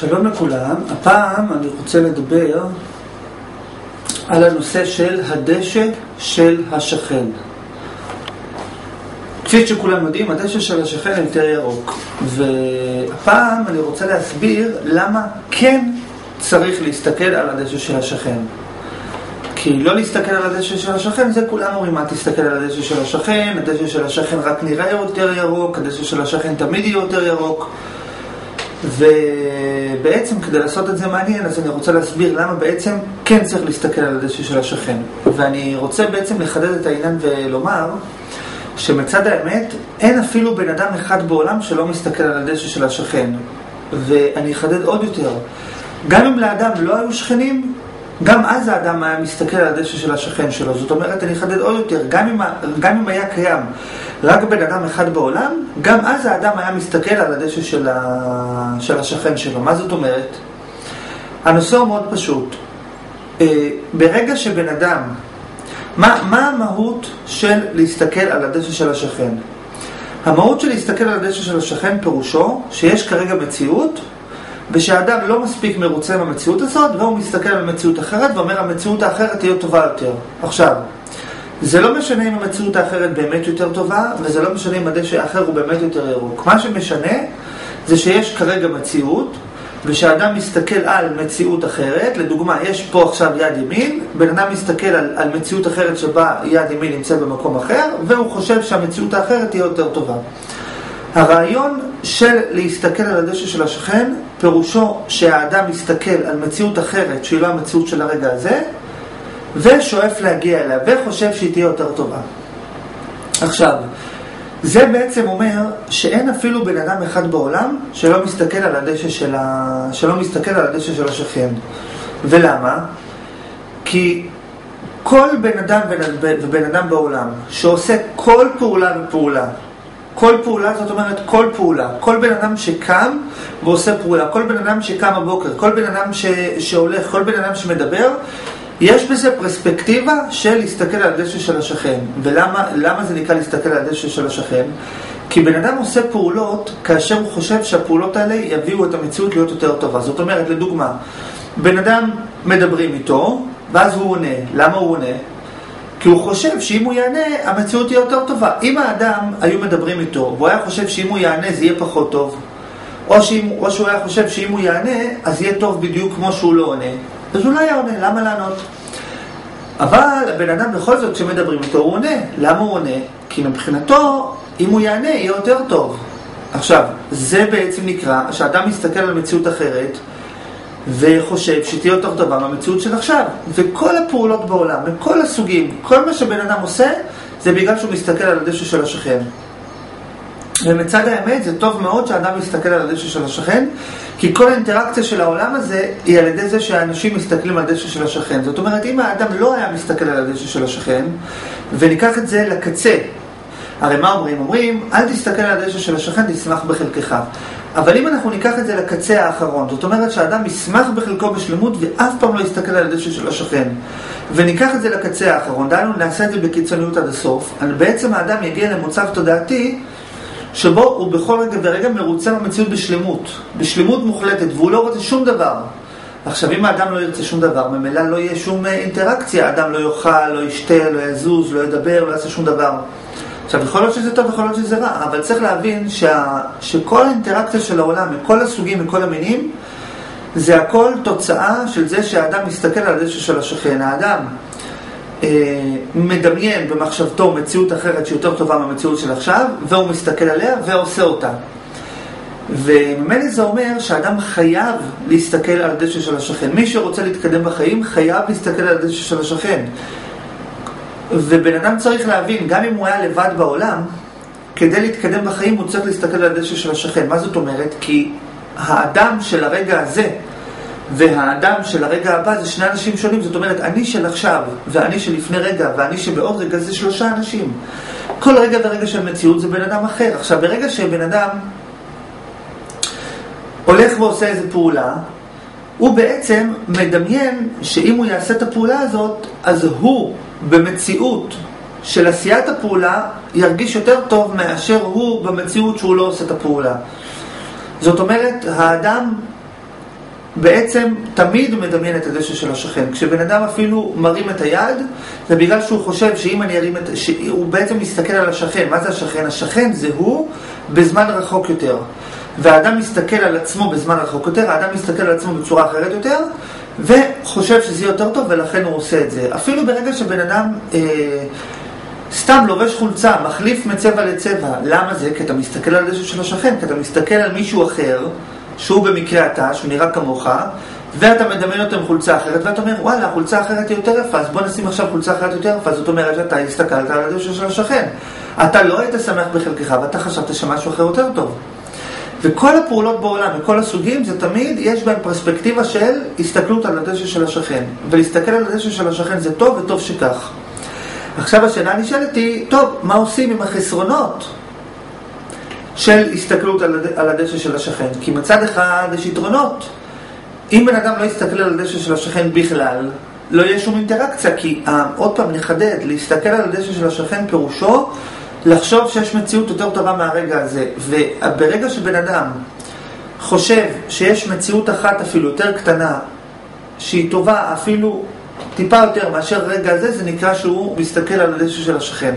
שלום לכולם, הפעם אני רוצה לדבר על הנושא של הדשא של השכן. כפי שכולם יודעים, הדשא של השכן יותר ירוק. והפעם אני רוצה להסביר למה כן צריך להסתכל על הדשא של השכן. כי לא להסתכל על הדשא של השכן, זה כולם אומרים, מה תסתכל על הדשא של השכן, הדשא של השכן רק נראה יותר ירוק, הדשא של השכן תמיד יהיה יותר ירוק. ובעצם כדי לעשות את זה מעניין, אז אני רוצה להסביר למה בעצם כן צריך להסתכל על הדשא של השכן. ואני רוצה בעצם לחדד את העניין ולומר שמצד האמת, אין אפילו בן אדם אחד בעולם שלא מסתכל על הדשא של השכן. ואני אחדד עוד יותר, גם אם לאדם לא היו שכנים, גם אז האדם היה מסתכל על הדשא של השכן שלו. זאת אומרת, אני אחדד עוד יותר, גם אם, גם אם היה קיים רק בן אדם אחד בעולם, גם אז האדם היה מסתכל על הדשא של, ה... של השכן שלו. מה זאת אומרת? הנושא הוא מאוד פשוט. אה, ברגע שבן אדם, מה, מה המהות של להסתכל על הדשא של השכן? המהות של להסתכל על הדשא של השכן פירושו שיש כרגע מציאות ושהאדם לא מספיק מרוצה מהמציאות הזאת והוא מסתכל על מציאות אחרת ואומר המציאות האחרת תהיה טובה יותר. עכשיו, זה לא משנה אם המציאות האחרת באמת יותר טובה וזה לא משנה אם הדשא האחר הוא באמת יותר ירוק. מה שמשנה זה שיש כרגע מציאות ושאדם מסתכל על מציאות אחרת, לדוגמה, יש פה עכשיו יד ימין, בן אדם מסתכל על, על מציאות אחרת שבה יד ימין נמצאת במקום אחר והוא חושב שהמציאות האחרת תהיה יותר טובה. הרעיון של להסתכל על הדשא של השכן, פירושו שהאדם מסתכל על מציאות אחרת שהיא לא המציאות של הרגע הזה, ושואף להגיע אליה, וחושב שהיא תהיה יותר טובה. עכשיו, זה בעצם אומר שאין אפילו בן אדם אחד בעולם שלא מסתכל על הדשא של, ה... שלא מסתכל על הדשא של השכן. ולמה? כי כל בן אדם ובן אדם בעולם שעושה כל פעולה ופעולה כל פעולה זאת אומרת כל פעולה, כל בן אדם שקם ועושה פעולה, כל בן אדם שקם בבוקר, כל בן אדם ש... שהולך, כל בן אדם שמדבר, יש בזה פרספקטיבה של להסתכל על הדשא של השכן. ולמה זה נקרא להסתכל על הדשא של השכן? כי בן אדם עושה פעולות כאשר הוא חושב שהפעולות האלה יביאו את המציאות להיות יותר טובה. זאת אומרת, לדוגמה, בן אדם מדברים איתו, ואז הוא עונה. למה הוא עונה? כי הוא חושב שאם הוא יענה, המציאות תהיה יותר טובה. אם האדם היו מדברים איתו, והוא היה חושב שאם הוא יענה זה יהיה פחות טוב, או, שאם, או שהוא היה חושב שאם הוא יענה, אז יהיה טוב בדיוק כמו שהוא לא עונה, אז הוא לא היה עונה, למה לענות? אבל הבן אדם בכל זאת, כשמדברים איתו, הוא עונה. למה הוא עונה? כי מבחינתו, אם הוא יענה, יהיה יותר טוב. עכשיו, זה בעצם נקרא שאדם מסתכל על מציאות אחרת, וחושב שתהיה יותר טובה מהמציאות של עכשיו. וכל הפעולות בעולם, מכל הסוגים, כל מה שבן אדם עושה, זה בגלל שהוא מסתכל על הדשא של השכן. ומצד האמת זה טוב מאוד שאדם מסתכל על הדשא של השכן, כי כל האינטראקציה של העולם הזה היא על ידי זה שאנשים מסתכלים על הדשא של השכן. זאת אומרת, אם האדם לא היה מסתכל על הדשא של השכן, וניקח את זה לקצה, הרי מה אומרים? אומרים, אל תסתכל על הדשא של השכן, תשמח בחלקך. אבל אם אנחנו ניקח את זה לקצה האחרון, זאת אומרת שאדם ישמח בחלקו בשלמות ואף פעם לא יסתכל על הדשא של השכן, וניקח את זה לקצה האחרון, דהיינו נעשה את זה בקיצוניות עד הסוף, בעצם האדם יגיע למצב תודעתי שבו הוא בכל רגע ורגע מרוצה במציאות בשלמות, בשלמות מוחלטת, והוא לא רוצה שום דבר. עכשיו, אם האדם לא ירצה שום דבר, ממילא לא יהיה שום אינטראקציה, האדם לא יאכל, לא ישתה, לא יזוז, לא ידבר, לא יעשה שום דבר. עכשיו, יכול להיות שזה טוב, יכול להיות שזה רע, אבל צריך להבין שה, שכל האינטראקציה של העולם, מכל הסוגים, מכל המינים, זה הכל תוצאה של זה שהאדם מסתכל על הדשא של השכן. האדם אה, מדמיין במחשבתו מציאות אחרת שהיא יותר טובה מהמציאות של עכשיו, והוא מסתכל עליה ועושה אותה. וממילא זה אומר שאדם חייב להסתכל על הדשא של השכן. מי שרוצה להתקדם בחיים חייב להסתכל על הדשא של השכן. ובן אדם צריך להבין, גם אם הוא היה לבד בעולם, כדי להתקדם בחיים הוא צריך להסתכל על הדשא של השכן. מה זאת אומרת? כי האדם של הרגע הזה והאדם של הרגע הבא זה שני אנשים שונים. זאת אומרת, אני של עכשיו ואני של לפני רגע ואני שבעוד רגע זה שלושה אנשים. כל רגע ורגע של מציאות זה בן אדם אחר. עכשיו, ברגע שבן אדם הולך ועושה איזו פעולה, הוא בעצם מדמיין שאם הוא יעשה את הפעולה הזאת, אז הוא במציאות של עשיית הפעולה ירגיש יותר טוב מאשר הוא במציאות שהוא לא עושה את הפעולה. זאת אומרת, האדם בעצם תמיד מדמיין את הדשא של השכן. כשבן אדם אפילו מרים את היד, זה בגלל שהוא חושב שאם אני ארים את... הוא בעצם מסתכל על השכן. מה זה השכן? השכן זה הוא בזמן רחוק יותר. והאדם מסתכל על עצמו בזמן רחוק יותר, האדם מסתכל על עצמו בצורה אחרת יותר, וחושב שזה יותר טוב ולכן הוא עושה את זה. אפילו ברגע שבן אדם אה, סתם לובש חולצה, מחליף מצבע לצבע, למה זה? כי אתה מסתכל על הדשא של השכן, כי אתה מסתכל על מישהו אחר, שהוא במקרה אתה, שהוא נראה כמוך, ואתה מדמיין אותו עם חולצה אחרת, ואתה אומר, וואלה, חולצה אחרת היא יותר יפה, אז בוא נשים עכשיו חולצה אחרת יותר יפה, זאת אומרת שאתה הסתכלת על הדשא של השכן. אתה לא היית שמח בחלקך, ואתה חשבת שמשהו אחר יותר טוב. וכל הפעולות בעולם, מכל הסוגים, זה תמיד, יש בהם פרספקטיבה של הסתכלות על הדשא של השכן. ולהסתכל על הדשא של השכן זה טוב, וטוב שכך. עכשיו השאלה הנשאלת היא, טוב, מה עושים עם החסרונות של הסתכלות על הדשא של השכן? כי מצד אחד יש יתרונות. אם בן אדם לא יסתכל על הדשא של השכן בכלל, לא יהיה שום אינטראקציה, כי אה, עוד פעם נחדד, להסתכל על הדשא של השכן פירושו לחשוב שיש מציאות יותר טובה מהרגע הזה. וברגע שבן אדם חושב שיש מציאות אחת אפילו יותר קטנה, שהיא טובה אפילו טיפה יותר מאשר רגע הזה, זה נקרא שהוא מסתכל על הדשא של השכן.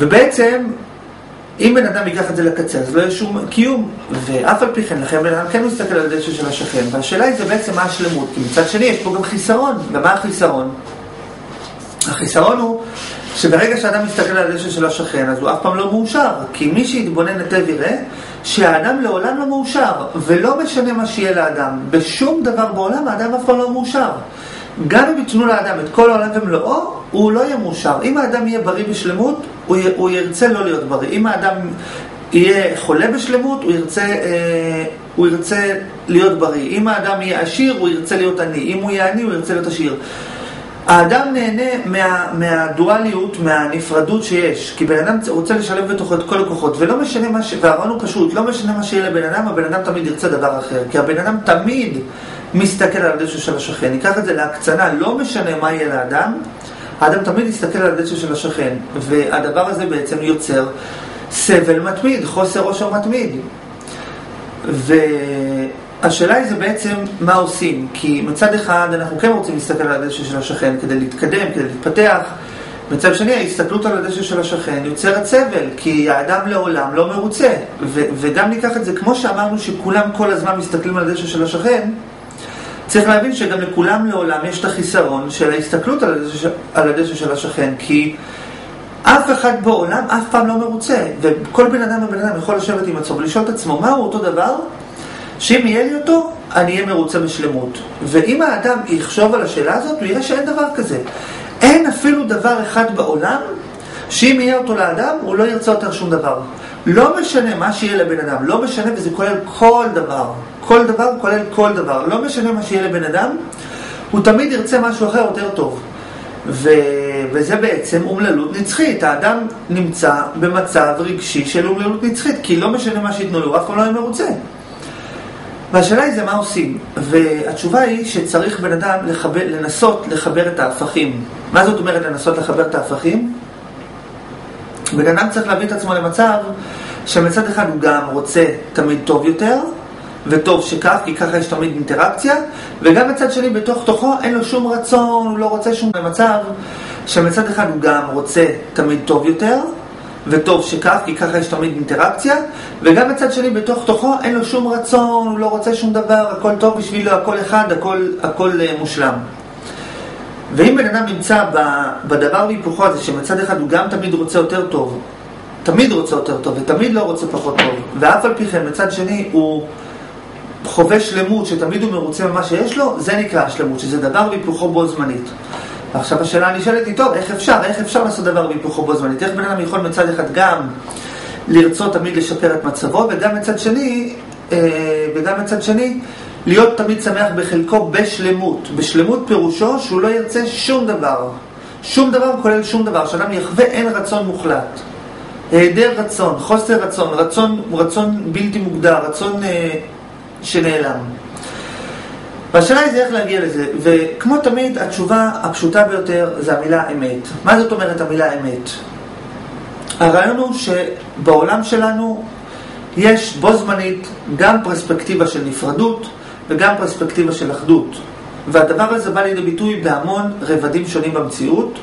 ובעצם, אם בן אדם ייקח את זה לקצה, אז לא יהיה שום קיום. ואף על פי כן, לכן בן אדם כן מסתכל על הדשא של השכן. והשאלה היא זה בעצם מה השלמות. כי מצד שני, יש פה גם חיסרון. ומה החיסרון? החיסרון הוא שברגע שאדם מסתכל על הדשא של השכן, אז הוא אף פעם לא מאושר. כי מי שיתבונן היטב יראה שהאדם לעולם לא מאושר. ולא משנה מה שיהיה לאדם. בשום דבר בעולם האדם אף פעם לא מאושר. גם אם ייתנו לאדם את כל העולם ומלואו, הוא לא יהיה מאושר. אם האדם יהיה בריא בשלמות, הוא, י, הוא ירצה לא להיות בריא. אם האדם יהיה חולה בשלמות, הוא ירצה, אה, הוא ירצה להיות בריא. אם האדם יהיה עשיר, הוא ירצה להיות עני. אם הוא יהיה עני, הוא ירצה להיות עשיר. האדם נהנה מה, מהדואליות, מהנפרדות שיש, כי בן אדם רוצה לשלב בתוכו את כל הכוחות, ולא משנה מה ש... והרעיון הוא פשוט, לא משנה מה שיהיה לבן אדם, הבן אדם תמיד ירצה דבר אחר, כי הבן אדם תמיד מסתכל על הדשא של השכן. ניקח את זה להקצנה, לא משנה מה יהיה לאדם, האדם תמיד יסתכל על הדשא של השכן, והדבר הזה בעצם יוצר סבל מתמיד, חוסר עושר מתמיד. והשאלה היא זה בעצם מה עושים, כי מצד אחד אנחנו כן רוצים להסתכל על הדשא של השכן כדי להתקדם, כדי להתפתח, מצד שני ההסתכלות על הדשא של השכן יוצרת סבל, כי האדם לעולם לא מרוצה, וגם ניקח את זה, כמו שאמרנו שכולם כל הזמן מסתכלים על הדשא של השכן, צריך להבין שגם לכולם לעולם יש את החיסרון של ההסתכלות על הדשא, על הדשא של השכן, כי אף אחד בעולם אף פעם לא מרוצה, וכל בן אדם ובן אדם יכול לשבת עם עצמו ולשאול את עצמו מהו אותו דבר, שאם יהיה לי אותו, אני אהיה מרוצה בשלמות. ואם האדם יחשוב על השאלה הזאת, הוא יראה שאין דבר כזה. אין אפילו דבר אחד בעולם שאם יהיה אותו לאדם, הוא לא ירצה יותר שום דבר. לא משנה מה שיהיה לבן אדם, לא משנה וזה כולל כל דבר. כל דבר כולל כל דבר. לא משנה מה שיהיה לבן אדם, הוא תמיד ירצה משהו אחר יותר טוב. ו... וזה בעצם אומללות נצחית. האדם נמצא במצב רגשי של אומללות נצחית, כי לא משנה מה שייתנו לו, הוא אף פעם לא יהיה מרוצה. והשאלה היא זה מה עושים. והתשובה היא שצריך בן אדם לחבר, לנסות לחבר את ההפכים. מה זאת אומרת לנסות לחבר את ההפכים? בן אדם צריך להביא את עצמו למצב שמצד אחד הוא גם רוצה תמיד טוב יותר, וטוב שכך, כי ככה יש תמיד אינטראקציה, וגם מצד שני בתוך תוכו אין לו שום רצון, הוא לא רוצה שום מצב שמצד אחד הוא גם רוצה תמיד טוב יותר, וטוב שכך, כי ככה יש תמיד אינטראקציה, וגם מצד שני בתוך תוכו אין לו שום רצון, הוא לא רוצה שום דבר, הכל טוב בשבילו, הכל אחד, הכל, הכל uh, מושלם. ואם בן אדם נמצא בדבר והיפוכו הזה, שמצד אחד הוא גם תמיד רוצה יותר טוב, תמיד רוצה יותר טוב, ותמיד לא רוצה פחות טוב, ואף על פי כן מצד שני הוא חווה שלמות, שתמיד הוא מרוצה ממה שיש לו, זה נקרא שלמות, שזה דבר והיפוכו בו זמנית. ועכשיו השאלה הנשאלת היא, טוב, איך אפשר? איך אפשר לעשות דבר והיפוכו בו זמנית? איך בן אדם יכול מצד אחד גם לרצות תמיד לשפר את מצבו, וגם מצד שני, אה, וגם מצד שני, להיות תמיד שמח בחלקו בשלמות. בשלמות פירושו שהוא לא ירצה שום דבר. שום דבר כולל שום דבר, שאדם יחווה אין רצון מוחלט. היעדר רצון, חוסר רצון, רצון, רצון בלתי מוגדר, רצון אה, שנעלם. והשאלה היא זה איך להגיע לזה, וכמו תמיד התשובה הפשוטה ביותר זה המילה אמת. מה זאת אומרת המילה אמת? הרעיון הוא שבעולם שלנו יש בו זמנית גם פרספקטיבה של נפרדות, וגם פרספקטיבה של אחדות. והדבר הזה בא לידי ביטוי בהמון רבדים שונים במציאות,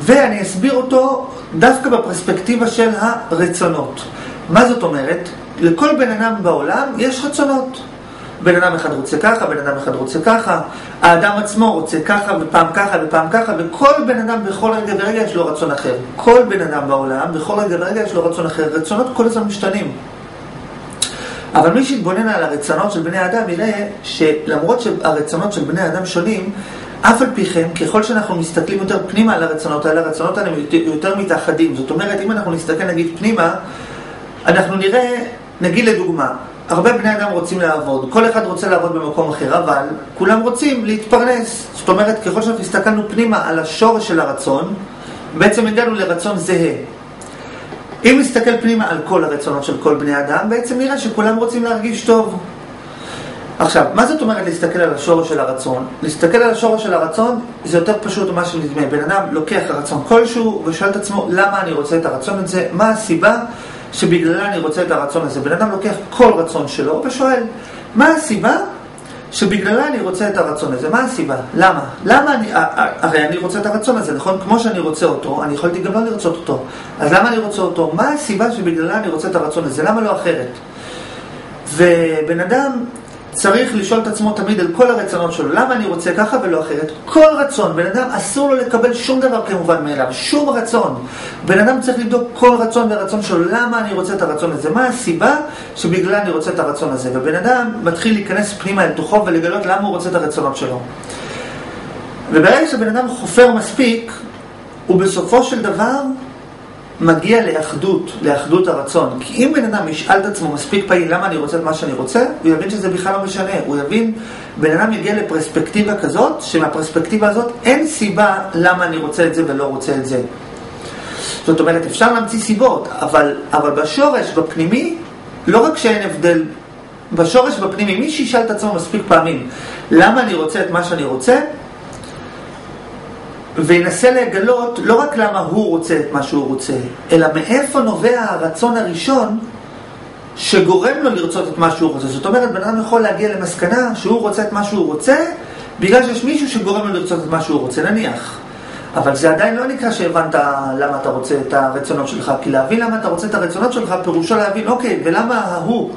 ואני אסביר אותו דווקא בפרספקטיבה של הרצונות. מה זאת אומרת? לכל בן אדם בעולם יש רצונות. בן אדם אחד רוצה ככה, בן אדם אחד רוצה ככה, האדם עצמו רוצה ככה, ופעם ככה, ופעם ככה, וכל בן אדם בכל רגע ורגע יש לו רצון אחר. כל בן אדם בעולם, בכל רגע ורגע יש לו רצון אחר. רצונות כל הזמן משתנים. אבל מי שיתבונן על הרצונות של בני האדם יראה שלמרות שהרצונות של בני האדם שונים, אף על פי כן, ככל שאנחנו מסתכלים יותר פנימה על הרצונות האלה, הרצונות האלה יותר מתאחדים. זאת אומרת, אם אנחנו נסתכל נגיד פנימה, אנחנו נראה, נגיד לדוגמה, הרבה בני אדם רוצים לעבוד, כל אחד רוצה לעבוד במקום אחר, אבל כולם רוצים להתפרנס. זאת אומרת, ככל שאנחנו הסתכלנו פנימה על השורש של הרצון, בעצם הגענו לרצון זהה. אם נסתכל פנימה על כל הרצונות של כל בני אדם, בעצם נראה שכולם רוצים להרגיש טוב. עכשיו, מה זאת אומרת להסתכל על השורש של הרצון? להסתכל על השורש של הרצון זה יותר פשוט ממה שנדמה. בן אדם לוקח רצון כלשהו ושואל את עצמו למה אני רוצה את הרצון הזה, מה הסיבה שבגללה אני רוצה את הרצון הזה. בן אדם לוקח כל רצון שלו ושואל מה הסיבה שבגללה אני רוצה את הרצון הזה. מה הסיבה? למה? למה אני... הרי אני רוצה את הרצון הזה, נכון? כמו שאני רוצה אותו, אני יכולתי גם לא לרצות אותו. אז למה אני רוצה אותו? מה הסיבה שבגללה אני רוצה את הרצון הזה? למה לא אחרת? ובן אדם צריך לשאול את עצמו תמיד על כל הרצונות שלו, למה אני רוצה ככה ולא אחרת? כל רצון, בן אדם אסור לו לקבל שום דבר כמובן מאליו, שום רצון. בן אדם צריך לבדוק כל רצון ורצון שלו, למה אני רוצה את הרצון הזה? מה הסיבה שבגללה אני רוצה את הרצון הזה? ובן אדם מתחיל להיכנס פנימה אל תוכו ולגלות למה הוא רוצה את הרצונות שלו. וברגע שבן אדם חופר מספיק, הוא בסופו של דבר מגיע לאחדות, לאחדות הרצון. כי אם בן אדם ישאל את עצמו מספיק פעיל למה אני רוצה את מה שאני רוצה, הוא יבין שזה בכלל לא משנה. הוא יבין, בן אדם יגיע לפרספקטיבה כזאת, שמהפרספקטיבה הזאת אין סיבה למה אני רוצה את זה ולא רוצה את זה. זאת אומרת, אפשר להמציא סיבות, אבל, אבל בשורש, בפנימי, לא רק שאין הבדל, בשורש, בפנימי, מי שישאל את עצמו מספיק פעמים למה אני רוצה את מה שאני רוצה, וינסה לגלות לא רק למה הוא רוצה את מה שהוא רוצה, אלא מאיפה נובע הרצון הראשון שגורם לו לרצות את מה שהוא רוצה. זאת אומרת, בן אדם יכול להגיע למסקנה שהוא רוצה את מה שהוא רוצה בגלל שיש מישהו שגורם לו לרצות את מה שהוא רוצה, נניח. אבל זה עדיין לא נקרא שהבנת למה אתה רוצה את הרצונות שלך, כי להבין למה אתה רוצה את הרצונות שלך פירושו להבין, אוקיי, ולמה ההוא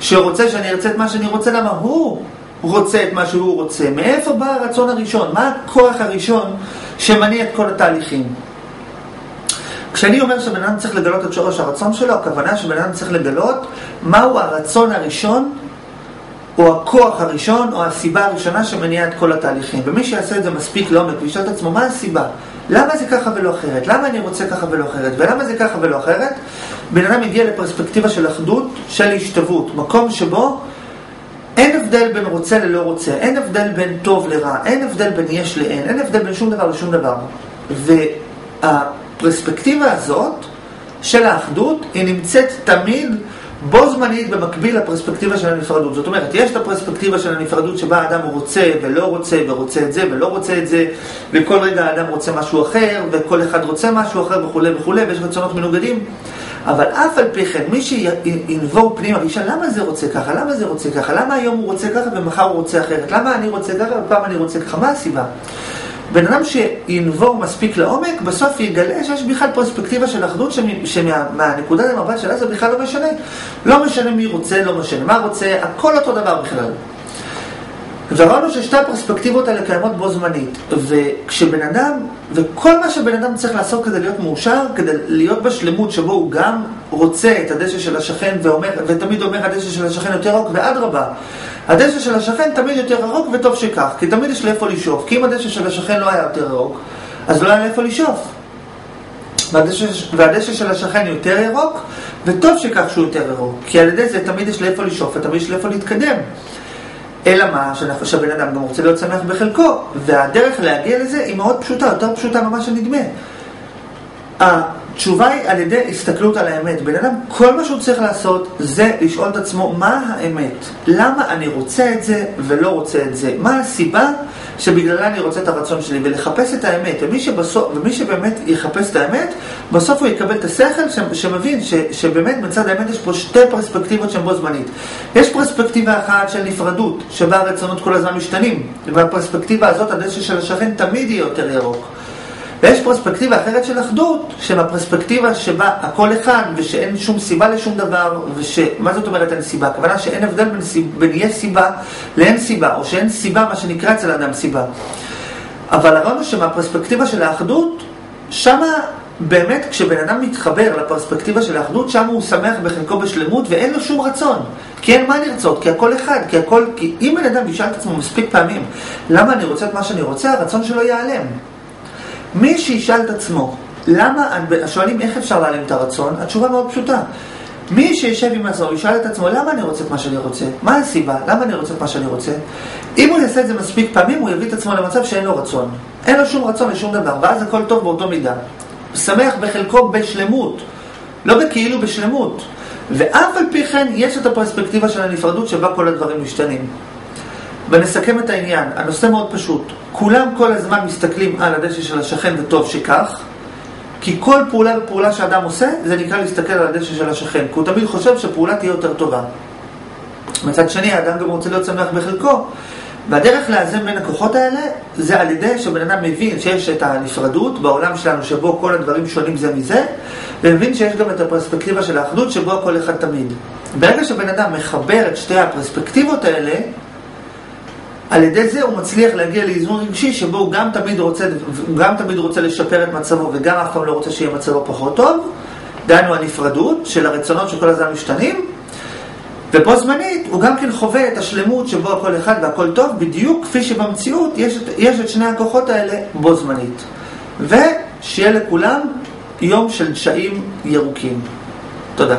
שרוצה שאני ארצה את מה שאני רוצה, למה הוא רוצה את מה שהוא רוצה? מאיפה בא הרצון הראשון? מה הכוח הראשון שמניע את כל התהליכים? כשאני אומר שבן אדם צריך לגלות את שורש הרצון שלו, הכוונה שבן אדם צריך לגלות מהו הרצון הראשון, או הכוח הראשון, או הסיבה הראשונה שמניעה את כל התהליכים. ומי שיעשה את זה מספיק לעומק וישאל את עצמו, מה הסיבה? למה זה ככה ולא אחרת? למה אני רוצה ככה ולא אחרת? ולמה זה ככה ולא אחרת? בן אדם מגיע לפרספקטיבה של אחדות, של השתוות, מקום שבו הבדל בין רוצה ללא רוצה, אין הבדל בין טוב לרע, אין הבדל בין יש לאין, אין הבדל בין שום דבר לשום דבר. והפרספקטיבה הזאת של האחדות, היא נמצאת תמיד בו זמנית במקביל לפרספקטיבה של הנפרדות. זאת אומרת, יש את הפרספקטיבה של הנפרדות שבה האדם רוצה ולא רוצה ורוצה את זה ולא רוצה את זה וכל רגע האדם רוצה משהו אחר וכל אחד רוצה משהו אחר וכולי וכולי ויש רצונות מנוגדים אבל אף על פי כן, מי שינבור פנימה וישאל למה זה רוצה ככה, למה זה רוצה ככה, למה היום הוא רוצה ככה ומחר הוא רוצה אחרת, למה אני רוצה ככה ופעם אני רוצה ככה, מה הסיבה? בן אדם שינבור מספיק לעומק, בסוף יגלה שיש בכלל פרספקטיבה של אחדות שמהנקודת המבט שלה זה בכלל לא משנה. לא משנה מי רוצה, לא משנה מה רוצה, הכל אותו דבר בכלל. וראינו ששתי הפרספקטיבות האלה קיימות בו זמנית. וכשבן אדם, וכל מה שבן אדם צריך לעשות כדי להיות מאושר, כדי להיות בשלמות שבו הוא גם רוצה את הדשא של השכן ואומר, ותמיד אומר הדשא של השכן יותר רחוק, ואדרבה, הדשא של השכן תמיד יותר רחוק וטוב שכך, כי תמיד יש לאיפה לשאוף. כי אם הדשא של השכן לא היה יותר רחוק, אז לא היה לאיפה לשאוף. והדשא, והדשא של השכן יותר ירוק, וטוב שכך שהוא יותר ירוק, כי על ידי זה תמיד יש לאיפה לשאוף ותמיד יש לאיפה להתקדם. אלא מה, שהבן אדם גם רוצה להיות שמח בחלקו, והדרך להגיע לזה היא מאוד פשוטה, יותר פשוטה ממה שנדמה. תשובה היא על ידי הסתכלות על האמת. בן אדם, כל מה שהוא צריך לעשות זה לשאול את עצמו מה האמת. למה אני רוצה את זה ולא רוצה את זה? מה הסיבה שבגללה אני רוצה את הרצון שלי? ולחפש את האמת. ומי, שבסוף, ומי שבאמת יחפש את האמת, בסוף הוא יקבל את השכל שמבין ש, שבאמת מצד האמת יש פה שתי פרספקטיבות שהן בו זמנית. יש פרספקטיבה אחת של נפרדות, שבה הרצונות כל הזמן משתנים. ובפרספקטיבה הזאת הדשא של השכן תמיד יהיה יותר ירוק. ויש פרספקטיבה אחרת של אחדות, של הפרספקטיבה שבה הכל אחד ושאין שום סיבה לשום דבר, ומה זאת אומרת אין סיבה? הכוונה שאין הבדל בין, סיב, בין יש סיבה לאין סיבה, או שאין סיבה, מה שנקרא אצל האדם סיבה. אבל הרעיון הוא שמהפרספקטיבה של האחדות, שמה באמת כשבן אדם מתחבר לפרספקטיבה של האחדות, שם הוא שמח בחלקו בשלמות ואין לו שום רצון. כי אין מה לרצות, כי הכל אחד, כי הכל... כי אם בן אדם ישאל את עצמו מספיק פעמים למה אני רוצה את מה שאני רוצה, הרצון שלו ייעלם. מי שישאל את עצמו, למה, שואלים איך אפשר להעלים את הרצון, התשובה מאוד פשוטה. מי שישב עם עצמו וישאל את עצמו למה אני רוצה את מה שאני רוצה, מה הסיבה, למה אני רוצה את מה שאני רוצה, אם הוא יעשה את זה מספיק פעמים הוא יביא את עצמו למצב שאין לו רצון. אין לו שום רצון לשום דבר, ואז הכל טוב באותו מידה. שמח בחלקו בשלמות, לא בכאילו בשלמות. ואף על פי כן יש את הפרספקטיבה של הנפרדות שבה כל הדברים משתנים. ונסכם את העניין, הנושא מאוד פשוט. כולם כל הזמן מסתכלים על הדשא של השכן וטוב שכך, כי כל פעולה ופעולה שאדם עושה, זה נקרא להסתכל על הדשא של השכן, כי הוא תמיד חושב שפעולה תהיה יותר טובה. מצד שני, האדם גם רוצה להיות שמח בחלקו, והדרך לאזן בין הכוחות האלה, זה על ידי שבן אדם מבין שיש את הנפרדות בעולם שלנו, שבו כל הדברים שונים זה מזה, ומבין שיש גם את הפרספקטיבה של האחדות, שבו הכל אחד תמיד. ברגע שבן אדם מחבר את שתי הפרספקטיבות האלה, על ידי זה הוא מצליח להגיע לאיזון רגשי שבו הוא גם תמיד רוצה, גם תמיד רוצה לשפר את מצבו וגם אף פעם לא רוצה שיהיה מצבו פחות טוב, דהיינו הנפרדות של הרצונות שכל הזמן משתנים, ובו זמנית הוא גם כן חווה את השלמות שבו הכל אחד והכל טוב, בדיוק כפי שבמציאות יש, יש את שני הכוחות האלה בו זמנית. ושיהיה לכולם יום של דשאים ירוקים. תודה.